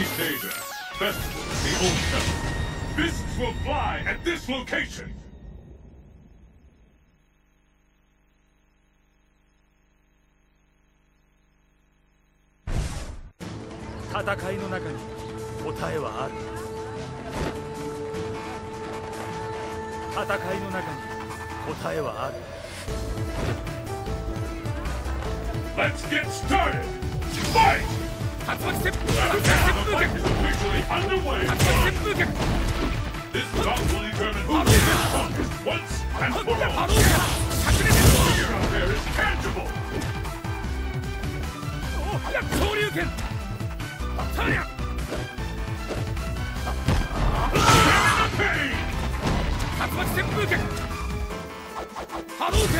East Asia, Festival of the Old Temple. Fists will fly at this location! 戦いの中に答えはある戦いの中に答えはある Let's get started! Fight! 竜巻旋風 The fight is officially underway! 竜巻旋風脚 This bout will determine who is strongest once and for 波 all! 動拳灼熱 Fear out there is tangible! 昇竜拳タリャ Pain! 竜巻旋風脚波動拳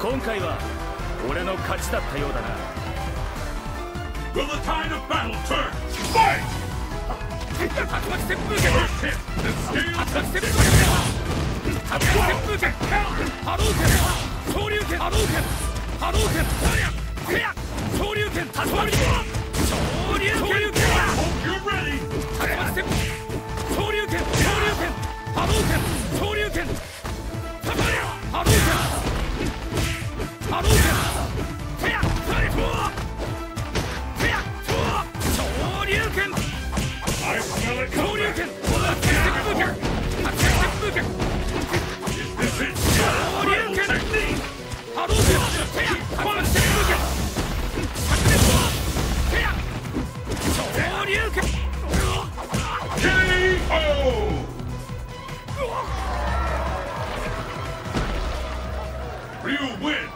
今回は俺の勝ちだったようだな Will the tide of battle turn? Fight! 竜巻旋風脚 First hit, the 竜巻旋風 tipped. 脚竜巻旋風脚波動拳昇竜拳波動拳波動拳せや昇竜拳竜巻昇竜拳 Hope you're ready! 竜巻旋風昇竜拳昇竜拳波動拳昇竜拳波動拳波動拳せやそれせや昇竜拳 I smell it 昇 coming! Ryu wins!